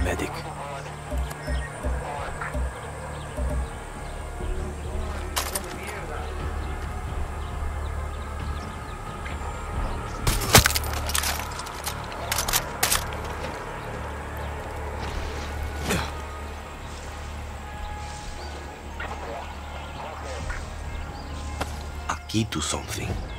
Medic. Aqui do something.